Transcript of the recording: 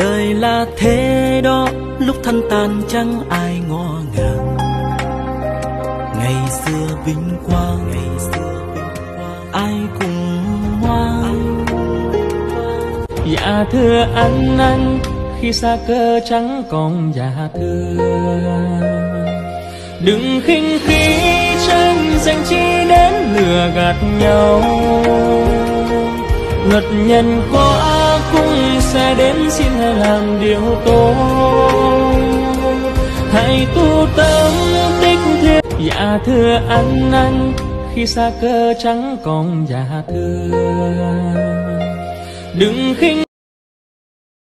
đời là thế đó, lúc thân tàn chẳng ai ngó ngàng. Ngày xưa vinh quang ngày xưa vinh quang ai cùng ngoan dạ thưa anh anh, khi xa cơ chẳng còn dạ thưa. Đừng khinh khí tranh danh chi đến lừa gạt nhau. Luật nhân có cũng sẽ đến xin hãy làm điều tốt. Hãy tu tâm tích thiện. Dạ thưa anh anh khi xa cơ chẳng còn dạ thưa. Đừng khinh